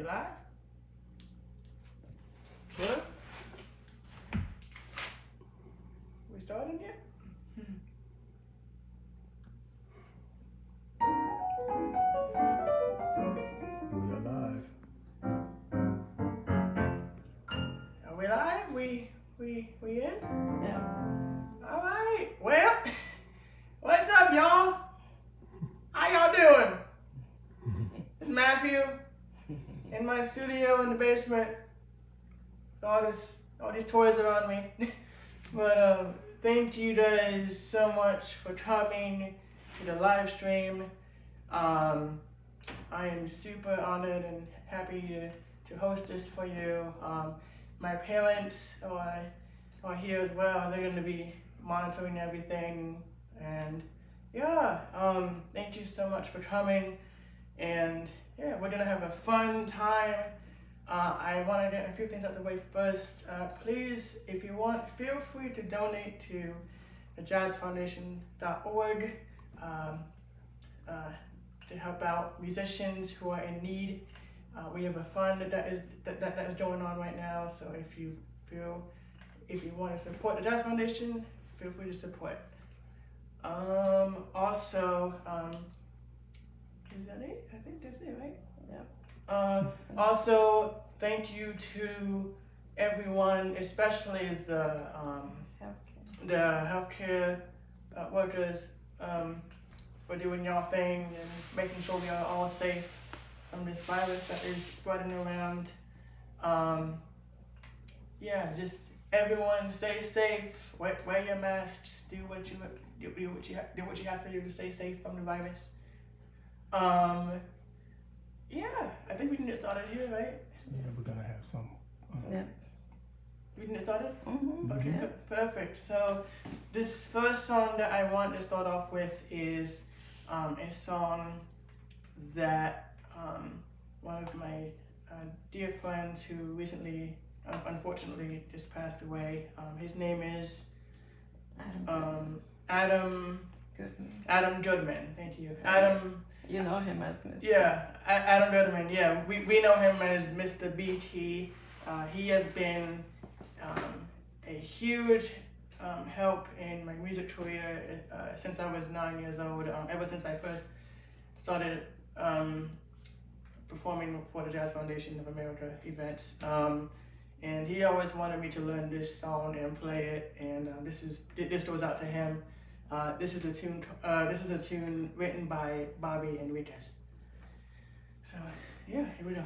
We live? Good? We starting yet? We are live. Are we live? We we we in? Yeah. All right. Well, what's up, y'all? How y'all doing? It's Matthew in my studio in the basement. All this, all these toys around me. but um, thank you guys so much for coming to the live stream. Um, I am super honored and happy to, to host this for you. Um, my parents are, are here as well. They're going to be monitoring everything. And yeah, um, thank you so much for coming. And yeah, we're to have a fun time. Uh, I want to get a few things out the way first. Uh, please, if you want, feel free to donate to the jazzfoundation.org. Um, uh, to help out musicians who are in need. Uh, we have a fund that is that, that, that is going on right now. So if you feel if you want to support the Jazz Foundation, feel free to support. Um, also, um, is that it? I think that's it, right? Yeah. Uh, also, thank you to everyone, especially the um, Okay. the healthcare uh, workers um, for doing your thing and making sure we are all safe from this virus that is spreading around. Um, yeah, just everyone stay safe. Wear, wear your masks. Do what you do, do what you do what you have to do to stay safe from the virus. Um, yeah, I think we can get started here, right? Yeah, we're gonna have some. Uh, Yeah. We can get started. Mm-hmm. Okay, Yeah. perfect. So, this first song that I want to start off with is um, a song that um, one of my uh, dear friends who recently, uh, unfortunately, just passed away. Um, his name is Adam. um, Adam Good. Adam Goodman. Thank you, Adam. You know him as Mr. Yeah, Adam Goodman. Yeah, we, we know him as Mr. BT. Uh, he has been um, a huge um, help in my music career uh, since I was nine years old. Um, ever since I first started um, performing for the Jazz Foundation of America events. Um, and he always wanted me to learn this song and play it. And um, this is this goes out to him. Uh, this is a tune. Uh, this is a tune written by Bobby and Enriquez. So yeah, here we go.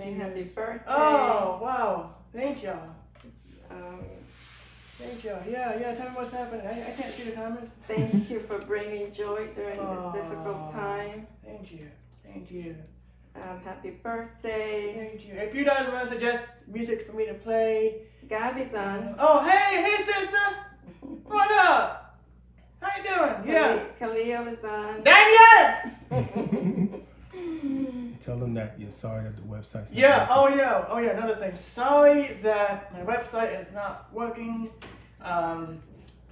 Saying happy birthday. Oh, wow. Thank y'all. Um, Thank y'all. Yeah, yeah. Tell me what's happening. I, I can't see the comments. thank you for bringing joy during Aw. this difficult time. Thank you. Thank you. Um, happy birthday. Thank you. If you guys want to suggest music for me to play. Gabby's on. Oh, hey, hey, sister. What up? How you doing? Yeah. Khalil is on. Daniel! Tell them that you're sorry that the website's not Yeah. working. Oh, yeah. Oh, yeah. Another thing. Sorry that my website is not working um,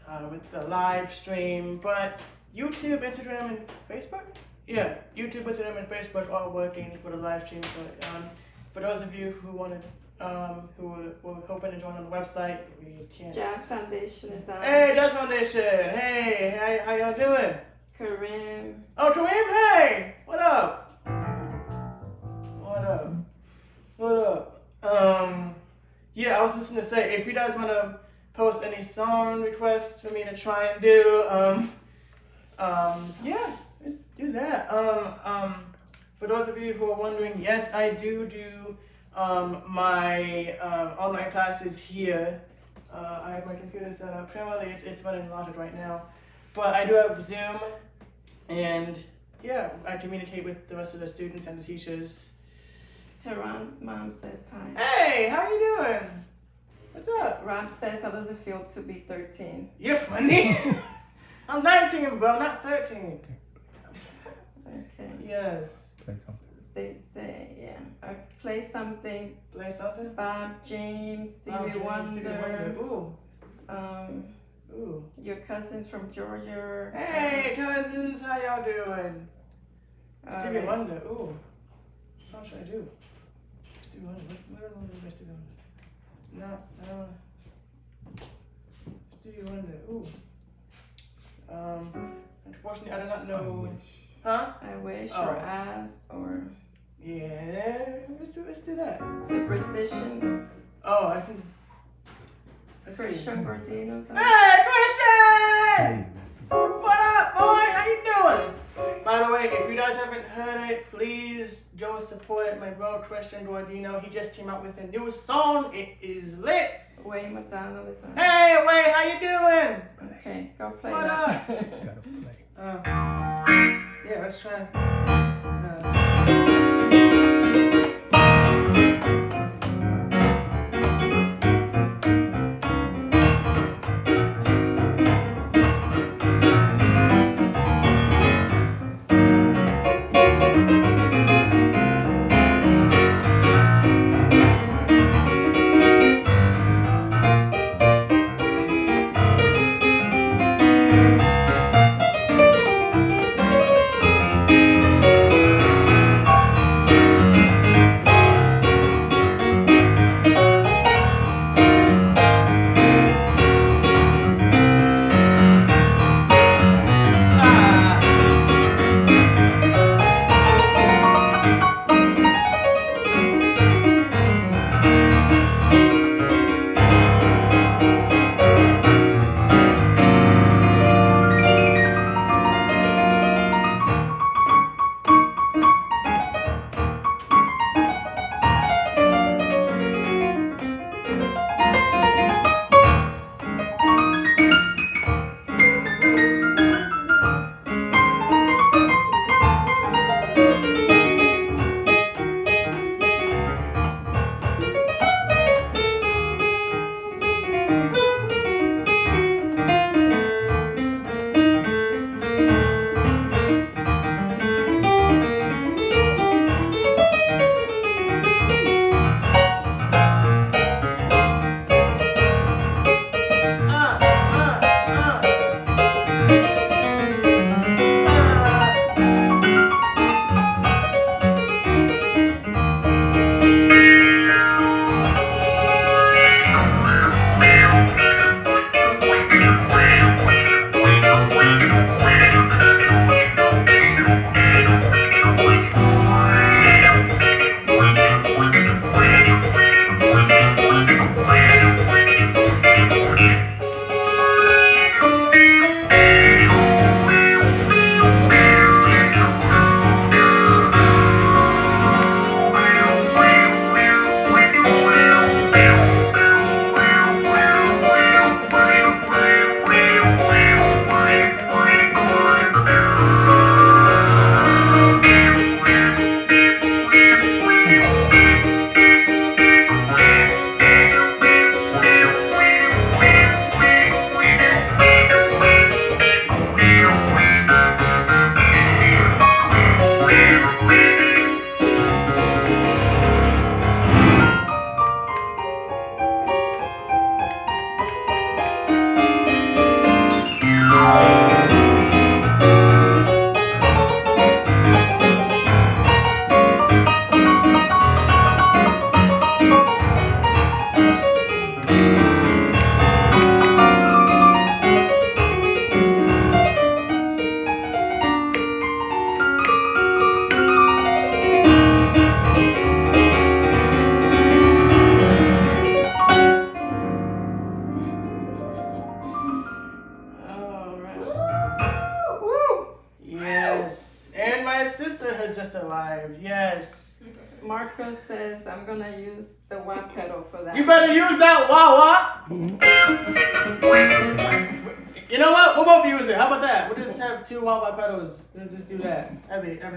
uh, with the live stream, but YouTube, Instagram, and Facebook. Yeah, YouTube, Instagram, and Facebook are working for the live stream. So, um, for those of you who wanted, um, who were, were hoping to join on the website, we can't Jazz Foundation is on. Hey, Jazz Foundation. Hey, how, how y'all doing? Kareem. Oh, Kareem, hey! What up? What up? What up? Um, yeah, I was just gonna say, if you guys wanna post any song requests for me to try and do, um, um, yeah, let's do that. Um, um, for those of you who are wondering, yes, I do do um, my um, online classes here. Uh, I have my computer set up. Currently, it's, it's running Logic right now. But I do have Zoom, and yeah, I communicate with the rest of the students and the teachers. Tehran's mom says hi. Hey, how you doing? What's up? Rob says, how does it feel to be 13? You're funny. I'm 19, bro, not 13. Okay. Yes. Play something. They say, yeah. Uh, play something. Play something. Bob James, Stevie Oh, James, Wonder. Stevie Wonder. Ooh, Um, ooh. your cousins from Georgia. Hey, cousins, how y'all doing? Stevie alright. Wonder. Ooh. What song should I do? Stevie Wonder. What, what other one is Stevie Wonder? No, no. Stevie Wonder. Ooh. Um. Unfortunately, I do not I know. wish. Huh? I wish Oh. or ask or Yeah. Let's do. Let's do that. superstition. Oh, I can. Let's see. Christian Gordino's on. Hey, Christian! Hey, What up, boy? How you doing? By the way, if you guys haven't heard it, please go support my bro Christian Gordino. He just came out with a new song. It is lit. Wayne McDonald is on. Hey, Wayne, how you doing? Okay, go play What that. gotta play. Uh, yeah, let's try.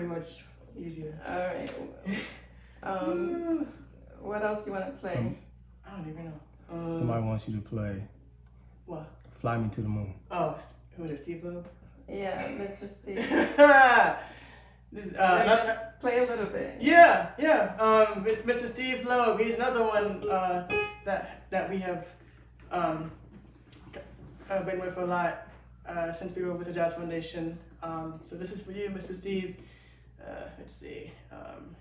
That. That'd be, that'd be much easier. All right. Um, what else you wanna play? Some- I don't even know. Um, Somebody wants you to play What? Fly Me to the Moon. Oh, who is it? Steve Love? Yeah, Mr. Steve. This uh, not- play a little bit. Yeah, yeah. Um, it's Mr. Steve Loeb. He's another one uh, that that we have um, uh, been with a lot uh, since we were with the Jazz Foundation. Um, so this is for you, Mr. Steve. Uh, let's see. Um,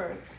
first?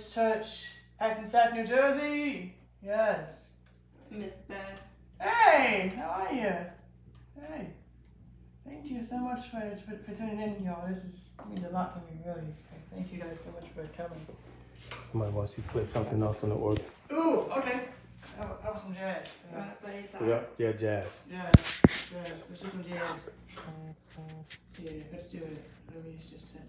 Hope Baptist Church, Hackensack, New Jersey. Yes. Miss Beth. Hey, how are you? Hey. Thank you so much for, for, for tuning in, y'all. This is means a lot to me, really. Thank you guys so much for coming. Somebody wants you to play something else on the organ. Ooh, okay. How, how about some jazz? You wanna play that? Yeah, yeah, jazz. Jazz. Jazz. Let's do some jazz. Yeah, let's do it. Let me just set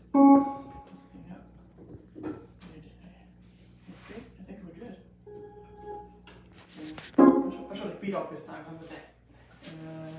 feet off this time. How about that? Uh,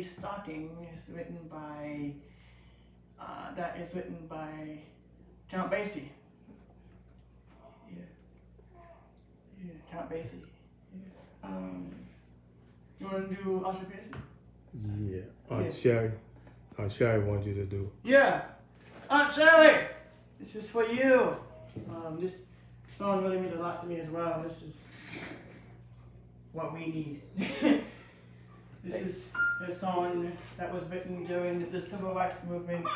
"Shiny Stocking." It's written by uh, that is written by Count Basie. Yeah, yeah, Count Basie. Um, You want to do Usher Pierce? Yeah. Aunt Yeah. Sherry. Aunt Sherry wants you to do. Yeah, Aunt Shirley, this is for you. Um, this song really means a lot to me as well. This is what we need. this is a song that was written during the civil rights movement,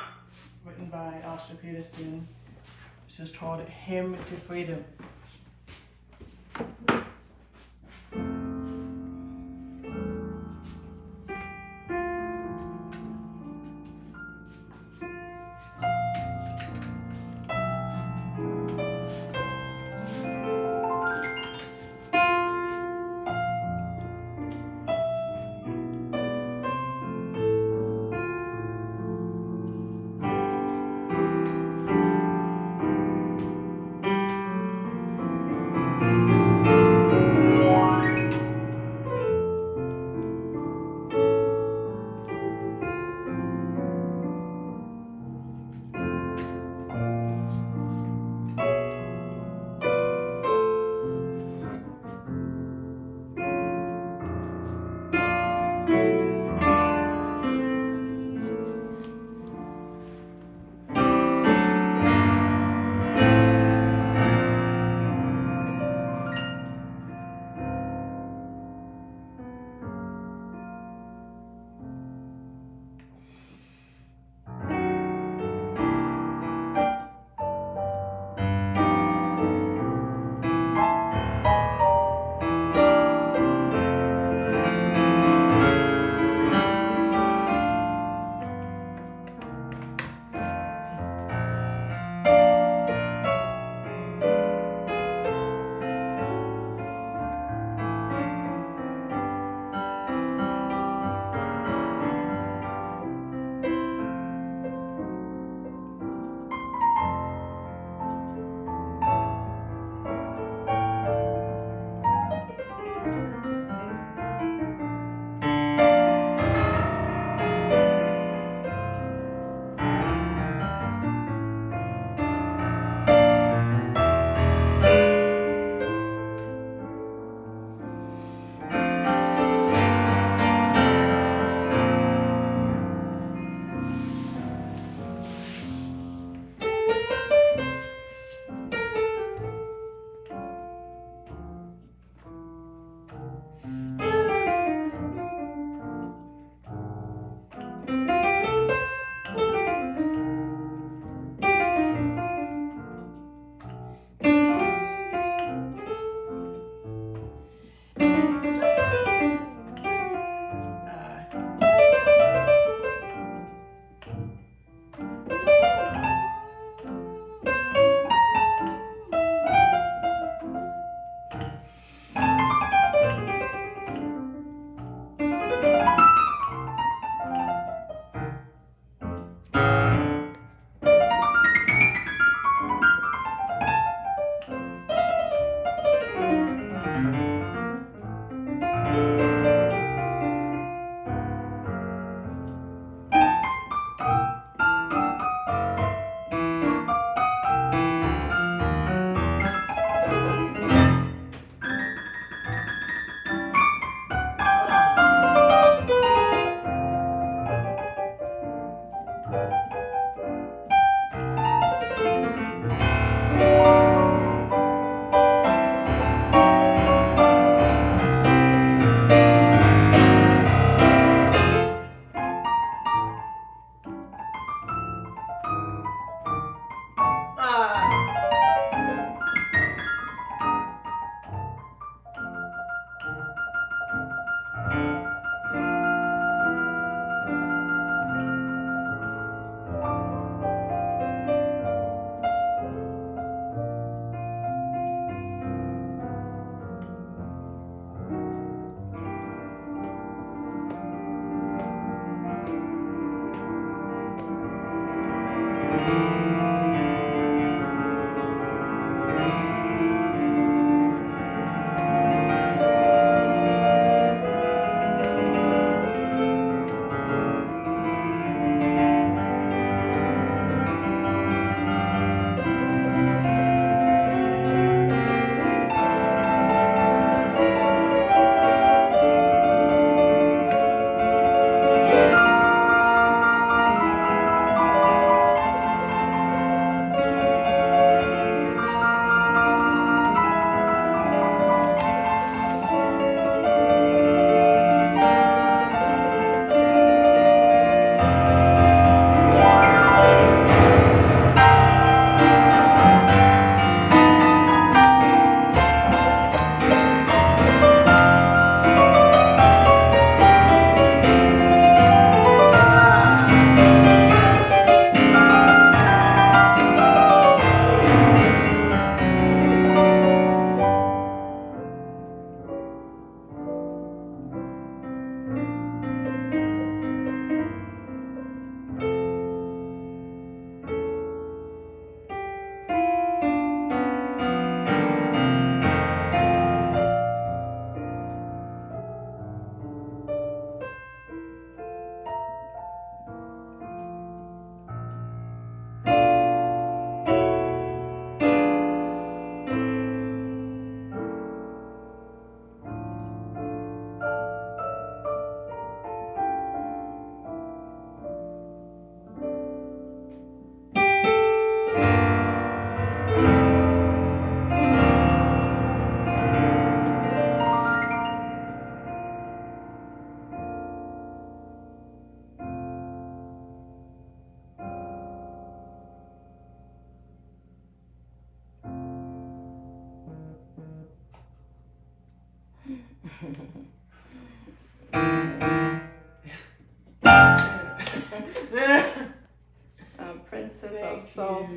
written by Oscar Peterson. just called Hymn to Freedom.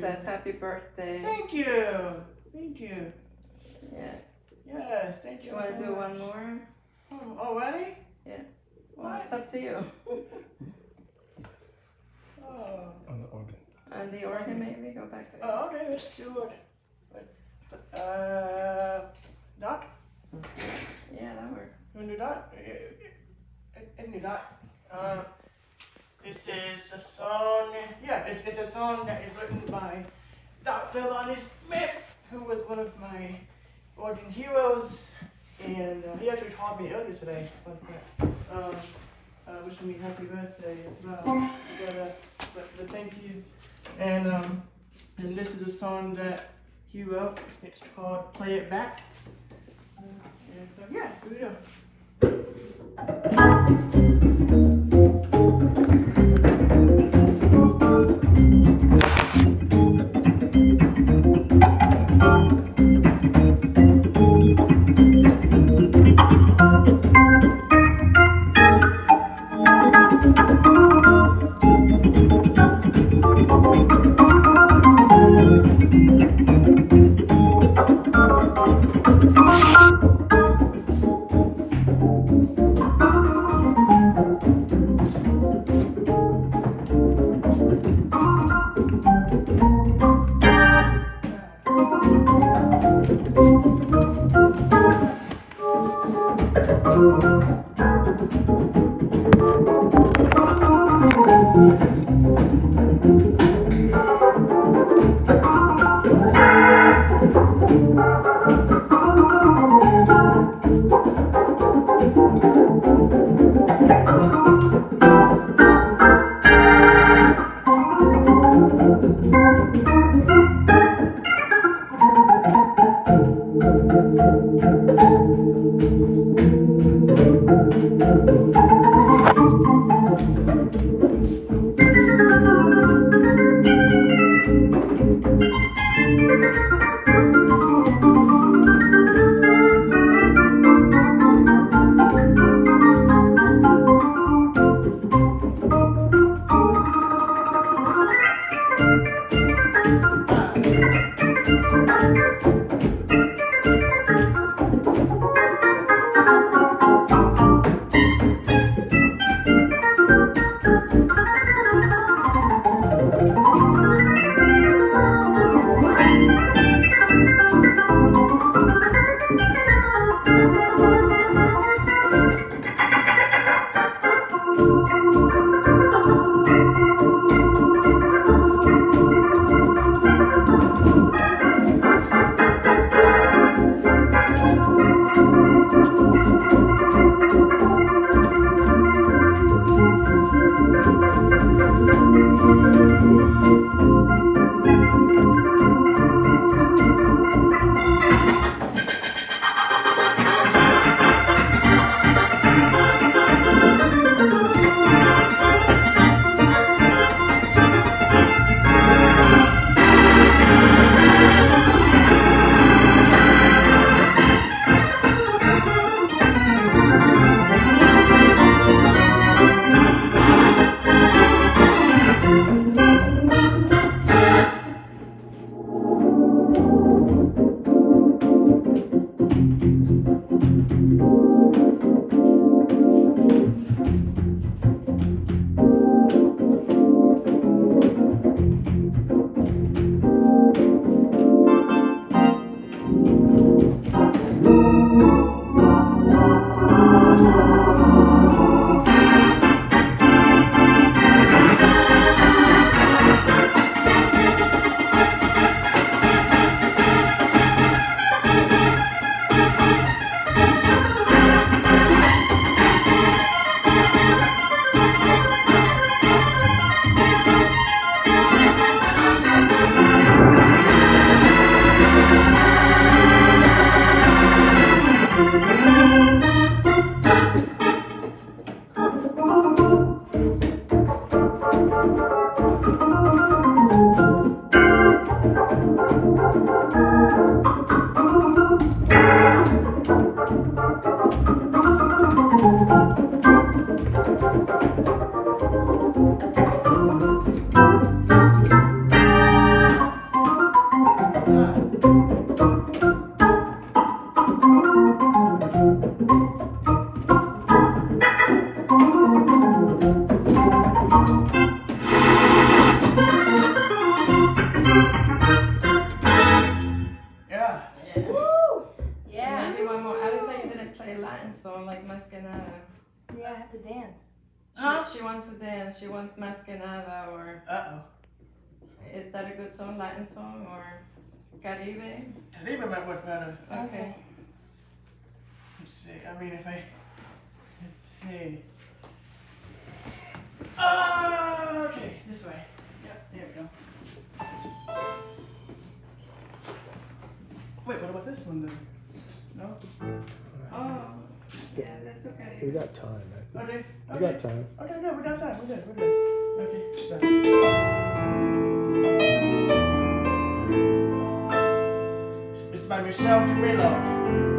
Says happy birthday. Thank you. Thank you. Yes. Yes, thank you. You want so to do one more? Oh, already? Yeah. Well, it's up to you. Oh. On the organ. On the organ, maybe go back to it. Oh, okay, let's do it. But, but, uh, dot? Yeah, that works. You wanna do dot? I can do dot. Uh, this is a song, yeah, it's, it's a song that is written by Lonnie Smith, who was one of my organ heroes. And uh, he actually called me earlier today. Um, uh, wishing me happy birthday as well. But, uh, but, but thank you. And um, and this is a song that he wrote. It's called "Play It Back." Uh, and so yeah, here we go. I mean, if I. Let's see. Oh, ah, okay. This way. Yeah, there we go. Wait, what about this one then? No? Oh, yeah, that's okay. We got time. I think. Okay. We okay. got time. Okay, no, We got time. We're good. We're good. Okay. done. It's by Michel Camilo.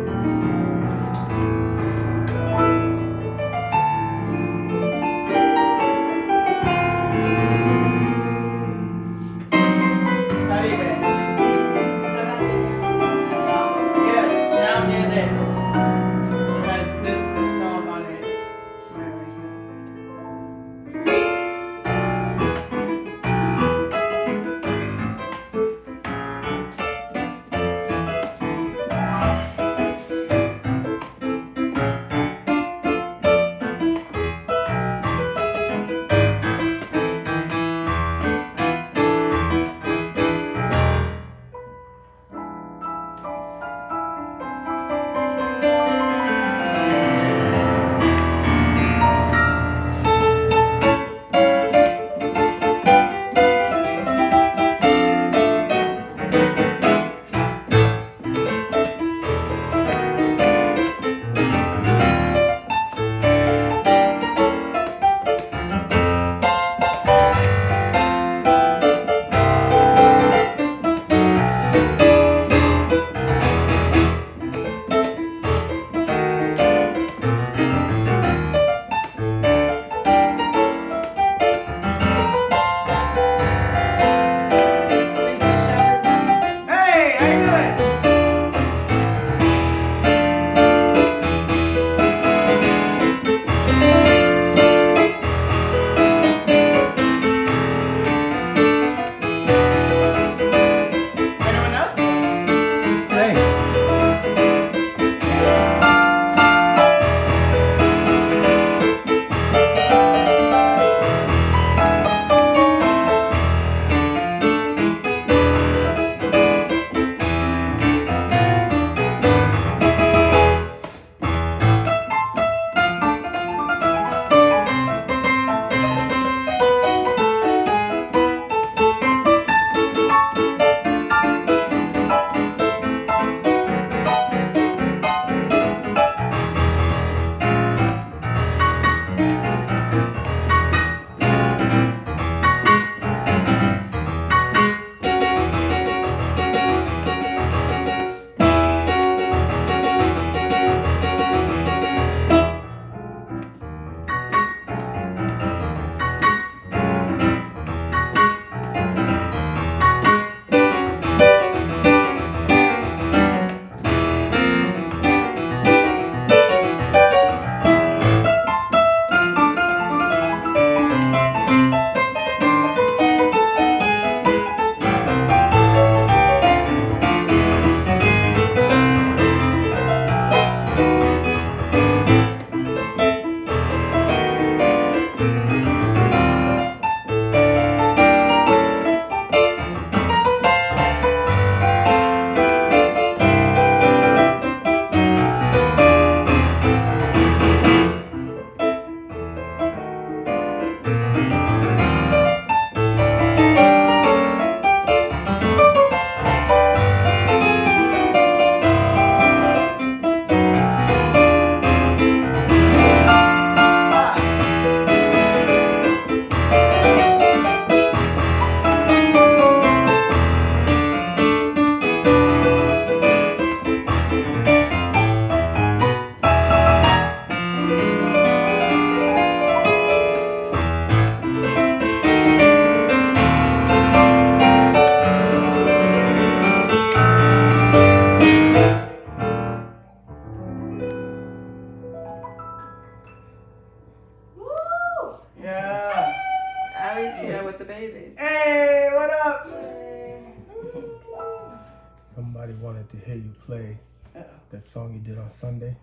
Song you did on Sunday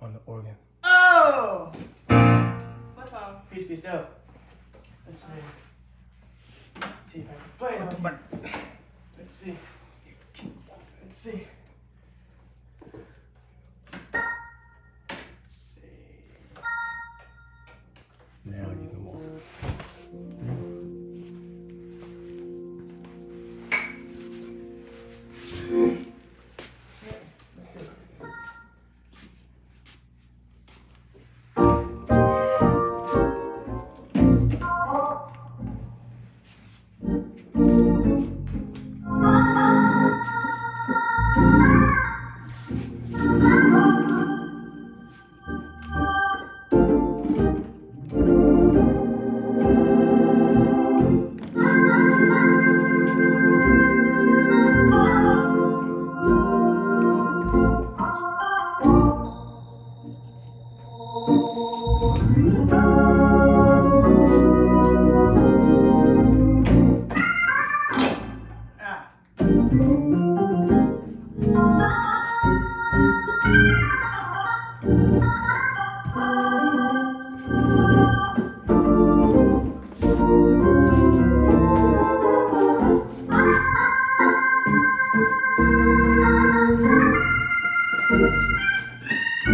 on the organ. Oh! What song? Peace, peace, dope. Let's see. Let's see if I can play it on. Let's see. Let's see. Let's see. Now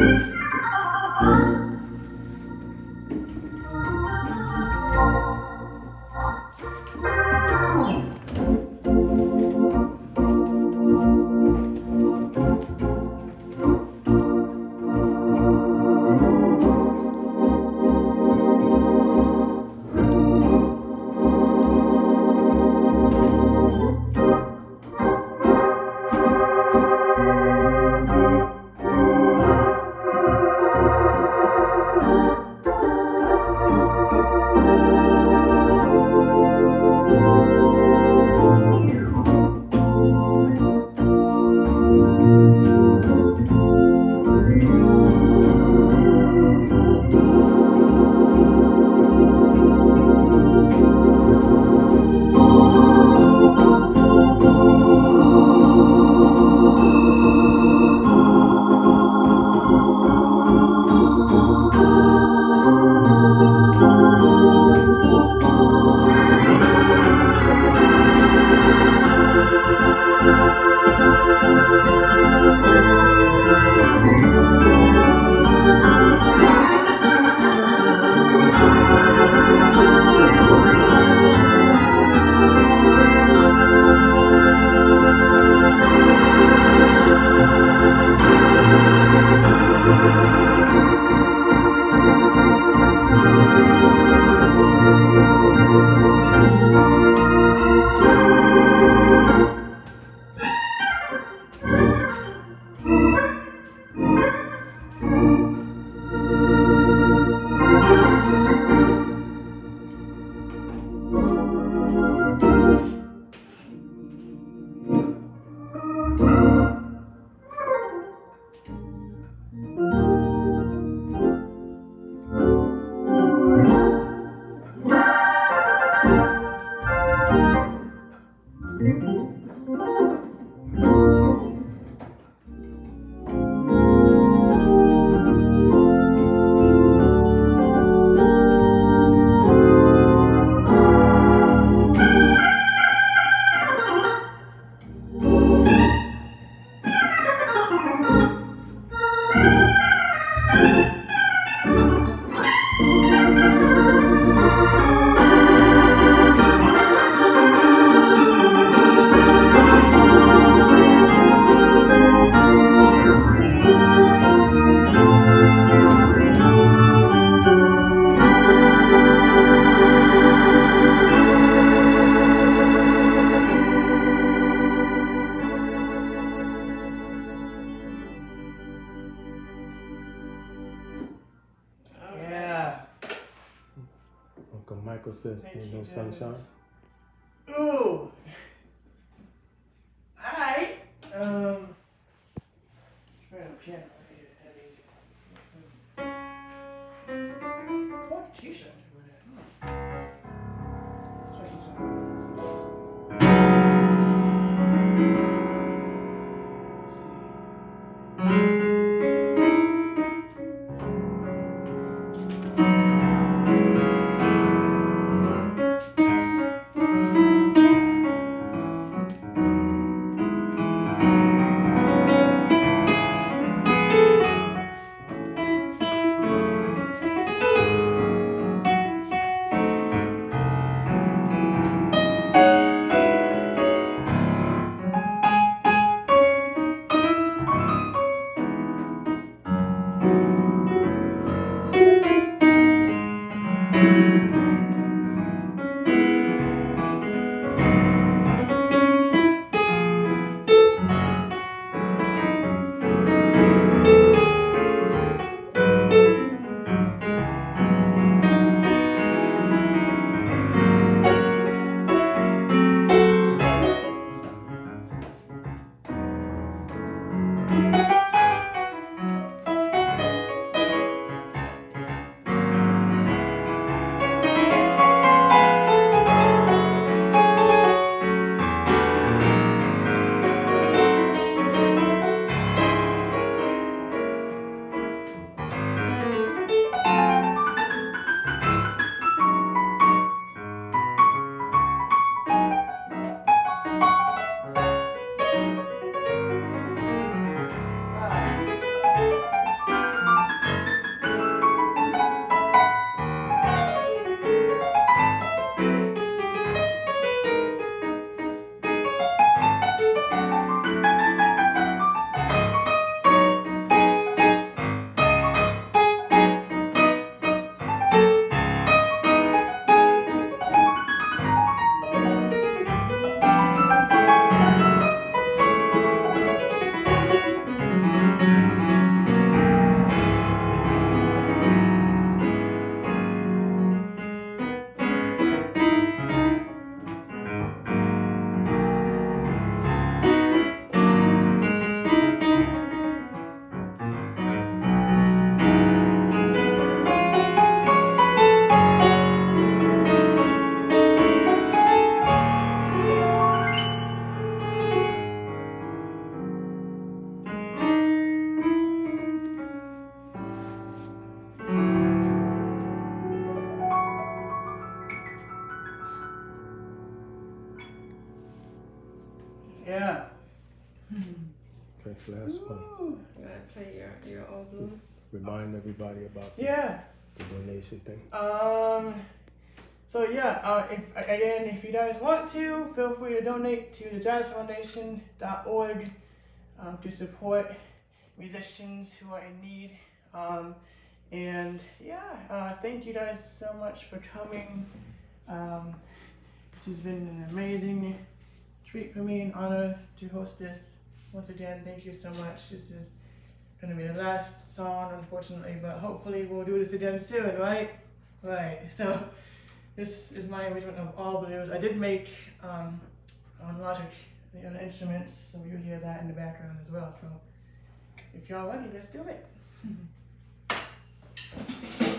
Mm-hmm. Um. So yeah, uh, if again, if you guys want to, feel free to donate to the jazzfoundation.org um, to support musicians who are in need. Um, and yeah, uh, thank you guys so much for coming. Um, this has been an amazing treat for me, an honor to host this. Once again, thank you so much. This is gonna be the last song, unfortunately, but hopefully we'll do this again soon, right? Right. So this is my arrangement of all blues. I did make um, on Logic the other instruments, so you'll hear that in the background as well. So if y'all ready, let's do it.